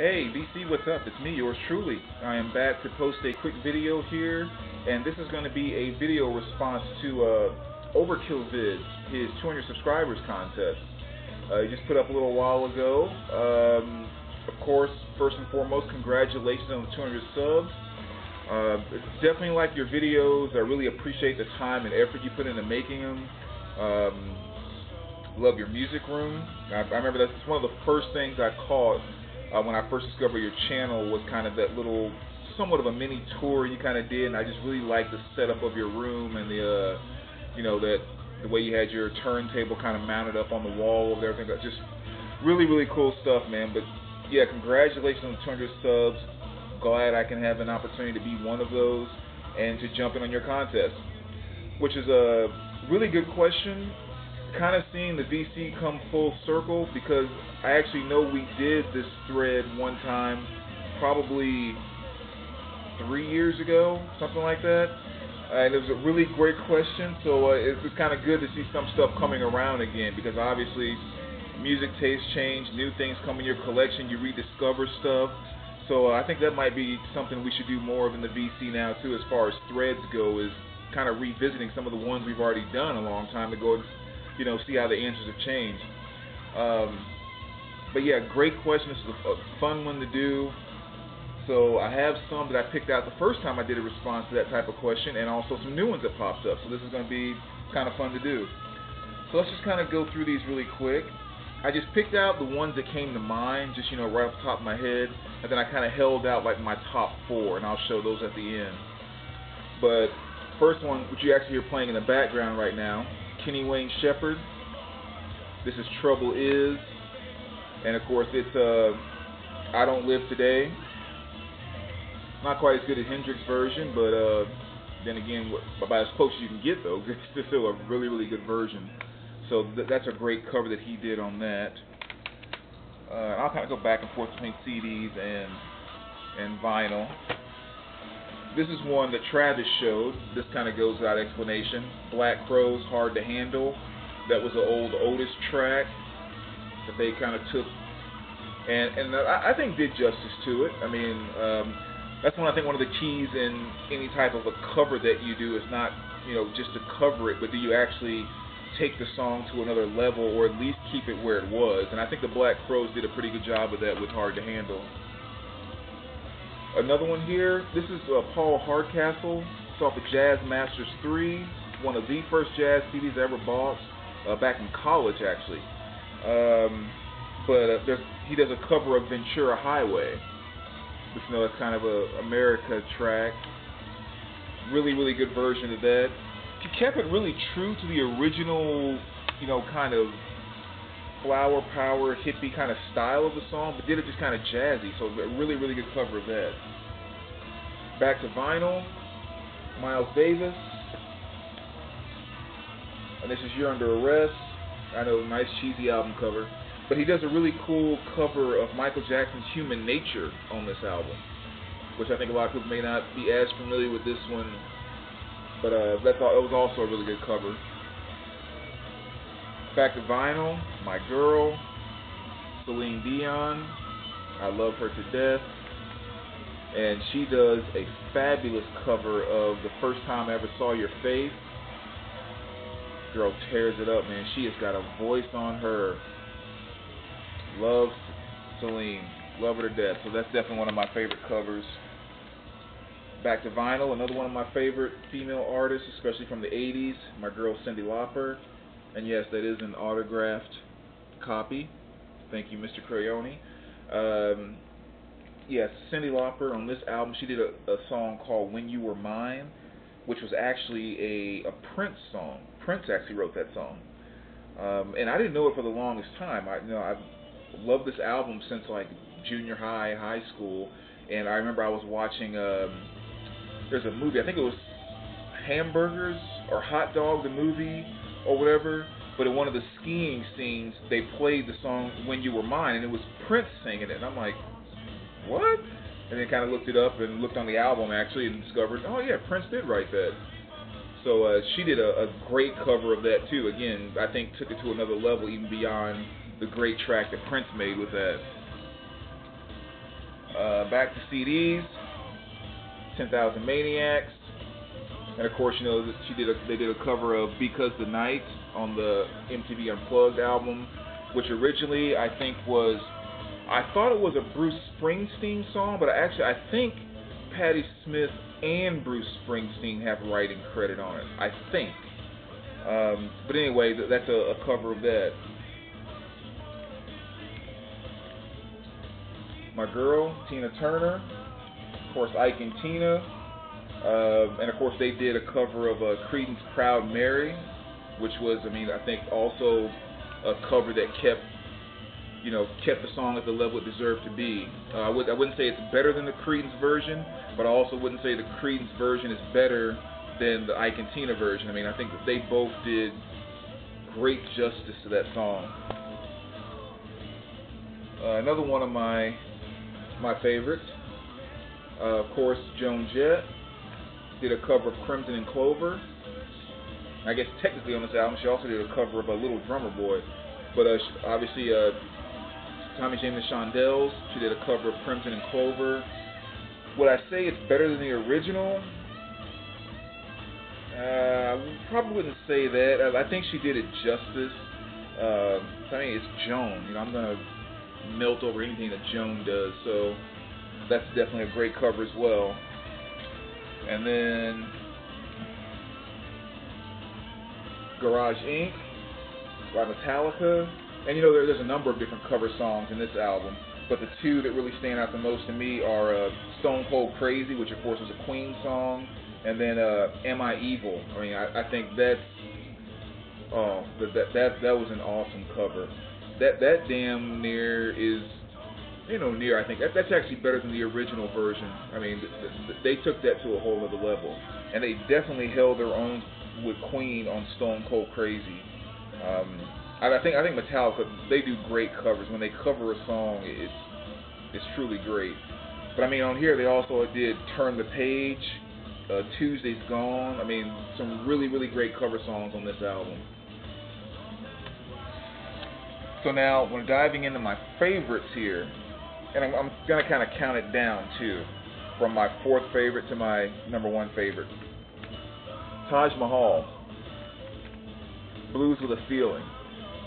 Hey, VC, what's up? It's me, yours truly. I am back to post a quick video here, and this is going to be a video response to uh, Overkillvidz, his 200 subscribers contest. Uh, he just put up a little while ago. Um, of course, first and foremost, congratulations on the 200 subs. Uh, definitely like your videos. I really appreciate the time and effort you put into making them. Um, love your music room. I, I remember that's one of the first things I caught uh, when I first discovered your channel was kind of that little, somewhat of a mini tour you kind of did, and I just really liked the setup of your room and the, uh, you know, that the way you had your turntable kind of mounted up on the wall over there. Everything, just really, really cool stuff, man. But yeah, congratulations on 200 subs. Glad I can have an opportunity to be one of those and to jump in on your contest, which is a really good question kind of seeing the VC come full circle because I actually know we did this thread one time, probably three years ago, something like that. And it was a really great question, so uh, it's, it's kind of good to see some stuff coming around again because obviously music tastes change, new things come in your collection, you rediscover stuff. So uh, I think that might be something we should do more of in the VC now too, as far as threads go, is kind of revisiting some of the ones we've already done a long time ago you know, see how the answers have changed. Um, but yeah, great question. This is a, a fun one to do. So I have some that I picked out the first time I did a response to that type of question, and also some new ones that popped up. So this is going to be kind of fun to do. So let's just kind of go through these really quick. I just picked out the ones that came to mind, just you know, right off the top of my head, and then I kind of held out like my top four, and I'll show those at the end. But first one, which you actually hear playing in the background right now, Kenny Wayne Shepherd. This is Trouble Is. And of course, it's uh, I Don't Live Today. Not quite as good as Hendrix' version, but uh, then again, about as close as you can get, though. It's still a really, really good version. So th- that's a great cover that he did on that. Uh, I'll kind of go back and forth between CDs and and vinyl. This is one that Travis showed. This kind of goes without explanation. Black Crowes, Hard to Handle. That was an old Otis track that they kind of took and and I, I think did justice to it. I mean, um, that's one I think one of the keys in any type of a cover that you do is not you know just to cover it, but do you actually take the song to another level or at least keep it where it was? And I think the Black Crowes did a pretty good job of that with Hard to Handle. Another one here. This is uh, Paul Hardcastle. It's off of Jazz Masters 3. One of the first jazz CDs I ever bought. Uh, back in college, actually. Um, but uh, he does a cover of Ventura Highway. Which you know that's kind of a America track. Really, really good version of that. He kept it really true to the original, you know, kind of flower power hippie kind of style of the song, but did it just kind of jazzy. So a really, really good cover of that. Back to vinyl, Miles Davis. And this is You're Under Arrest. I know, nice cheesy album cover. But he does a really cool cover of Michael Jackson's Human Nature on this album, which I think a lot of people may not be as familiar with this one. But uh, it was also a really good cover. Back to vinyl, my girl, Celine Dion. I love her to death. And she does a fabulous cover of The First Time I Ever Saw Your Face. Girl tears it up, man. She has got a voice on her. Love Celine. Love her to death. So that's definitely one of my favorite covers. Back to vinyl, another one of my favorite female artists, especially from the 80s, my girl Cyndi Lauper. And yes, that is an autographed copy. Thank you, Mr. Crayoni. Um, yes, Cyndi Lauper on this album, she did a, a song called When You Were Mine, which was actually a, a Prince song. Prince actually wrote that song. Um, and I didn't know it for the longest time. I you know I've loved this album since like junior high, high school, and I remember I was watching. Um, there's a movie. I think it was Hamburgers or Hot Dog, the movie or whatever. But in one of the skiing scenes, they played the song "When You Were Mine," and it was Prince singing it. And I'm like, what? And then kind of looked it up and looked on the album actually and discovered, oh yeah, Prince did write that. So uh, she did a, a great cover of that too. Again, I think took it to another level, even beyond the great track that Prince made with that. uh, back to CDs, 10,000 Maniacs, and of course, you know, she did a, they did a cover of Because the Night on the MTV Unplugged album, which originally I think was, I thought it was a Bruce Springsteen song, but I actually I think Patti Smith and Bruce Springsteen have writing credit on it. I think. Um, but anyway, that's a, a cover of that. My girl, Tina Turner. Of course, Ike and Tina. Uh, and of course, they did a cover of uh, Creedence Proud Mary, which was, I mean, I think also a cover that kept, you know, kept the song at the level it deserved to be. Uh, I, would, I wouldn't say it's better than the Creedence version, but I also wouldn't say the Creedence version is better than the Ike and Tina version. I mean, I think that they both did great justice to that song. Uh, another one of my my favorites, uh, of course, Joan Jett did a cover of Crimson and Clover. I guess technically on this album, she also did a cover of a Little Drummer Boy, but uh, obviously uh, Tommy James and Shondells, she did a cover of Crimson and Clover. Would I say it's better than the original? Uh, I probably wouldn't say that. I, I think she did it justice. Uh, I mean, it's Joan. You know, I'm gonna melt over anything that Joan does. So that's definitely a great cover as well. And then Garage Inc. by Metallica. And you know, there, there's a number of different cover songs in this album, but the two that really stand out the most to me are uh, Stone Cold Crazy, which of course was a Queen song, and then uh, Am I Evil? I mean, I, I think that's oh, that, that that that was an awesome cover. That that damn near is you know near. I think that, that's actually better than the original version. I mean, th- th- they took that to a whole other level, and they definitely held their own with Queen on Stone Cold Crazy. Um, I, I think I think Metallica they do great covers. When they cover a song, it's it's truly great. But I mean, on here they also did Turn the Page, uh, Tuesday's Gone. I mean, some really really great cover songs on this album. So now, when diving into my favorites here, and I'm, I'm gonna kind of count it down too, from my fourth favorite to my number one favorite. Taj Mahal, Blues with a Feeling.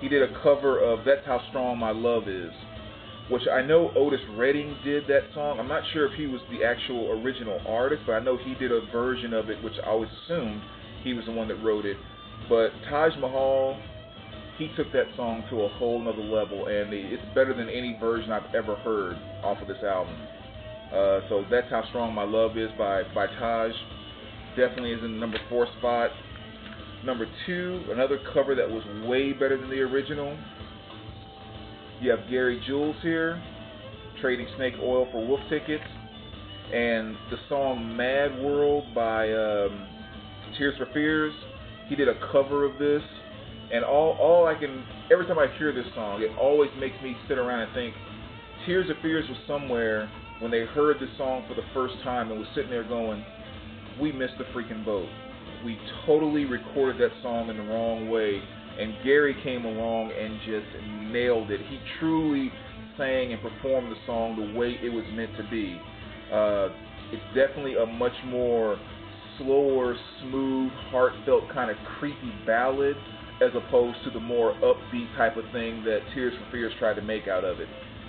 He did a cover of That's How Strong My Love Is, which I know Otis Redding did that song. I'm not sure if he was the actual original artist, but I know he did a version of it, which I always assumed he was the one that wrote it. But Taj Mahal, he took that song to a whole nother level, and it's better than any version I've ever heard off of this album. Uh, so that's how strong my love is by by Taj. Definitely is in the number four spot. Number two, another cover that was way better than the original. You have Gary Jules here, trading snake oil for wolf tickets, and the song "Mad World" by um, Tears for Fears. He did a cover of this and all all I can every time I hear this song, it always makes me sit around and think Tears of Fears was somewhere when they heard this song for the first time and was sitting there going, We missed the freaking boat. We totally recorded that song in the wrong way and Gary came along and just nailed it. He truly sang and performed the song the way it was meant to be. Uh, it's definitely a much more slower, smooth, heartfelt kind of creepy ballad as opposed to the more upbeat type of thing that Tears for Fears tried to make out of it.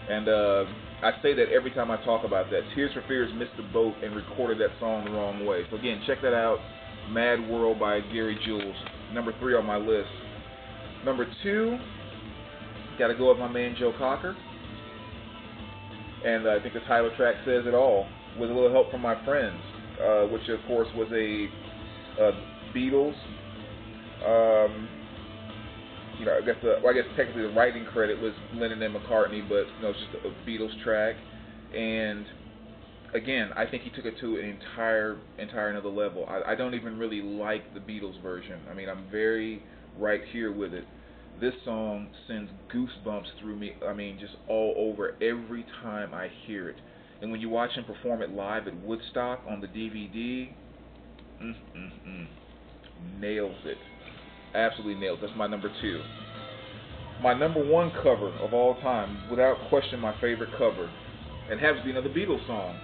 And uh, I say that every time I talk about that. Tears for Fears missed the boat and recorded that song the wrong way. So again, check that out. Mad World by Gary Jules. Number three on my list. Number two, got to go with my man Joe Cocker. And uh, I think the title track says it all. With a little help from my friends, uh, which of course was a uh, Beatles um, you know, I guess the, well, I guess technically the writing credit was Lennon and McCartney, but you know, it's just a Beatles track. And again, I think he took it to an entire, entire another level. I, I don't even really like the Beatles version. I mean, I'm very right here with it. This song sends goosebumps through me. I mean, just all over every time I hear it. And when you watch him perform it live at Woodstock on the DVD, mm, mm, mm, nails it absolutely nails. That's my number two. My number one cover of all time, without question, my favorite cover, and happens to be another Beatles song.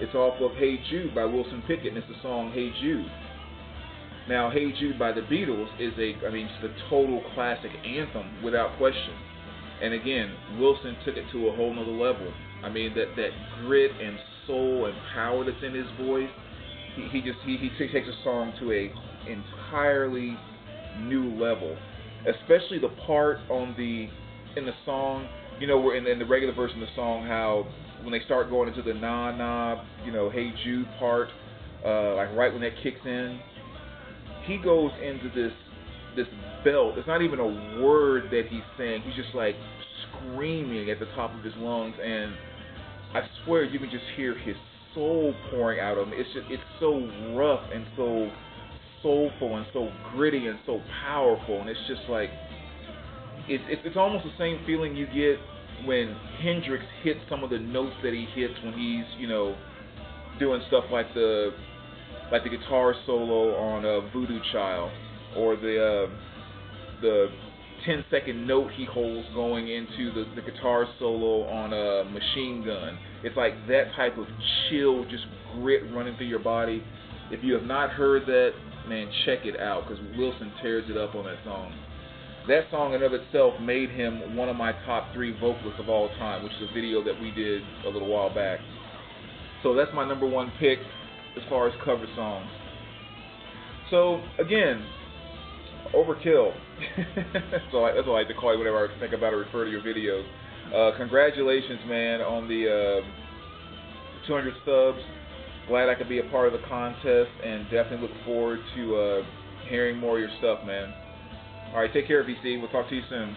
It's off of Hey Jude by Wilson Pickett, and it's the song Hey Jude. Now, Hey Jude by the Beatles is a, I mean, it's a total classic anthem without question. And again, Wilson took it to a whole nother level. I mean, that that grit and soul and power that's in his voice, he, he just he, he takes a song to a entirely new level. Especially the part on the in the song, you know, where in, in the regular version of the song, how when they start going into the nah nah, you know, hey Jude part, uh, like right when that kicks in, he goes into this this belt. It's not even a word that he's saying. He's just like screaming at the top of his lungs, and I swear you can just hear his soul pouring out of him. It's just it's so rough and so soulful and so gritty and so powerful, and it's just like it's it's, it's almost the same feeling you get when Hendrix hits some of the notes that he hits when he's you know doing stuff like the like the guitar solo on uh, Voodoo Child or the uh, the 10 second note he holds going into the, the guitar solo on a machine gun. It's like that type of chill, just grit running through your body. If you have not heard that, man, check it out because Wilson tears it up on that song. That song in of itself made him one of my top three vocalists of all time, which is a video that we did a little while back. So that's my number one pick as far as cover songs. So again, overkill. so that's what I like to call you whenever I think about or refer to your videos. Uh, congratulations, man, on the uh, 200 subs. Glad I could be a part of the contest, and definitely look forward to uh, hearing more of your stuff, man. All right, take care, VC. We'll talk to you soon.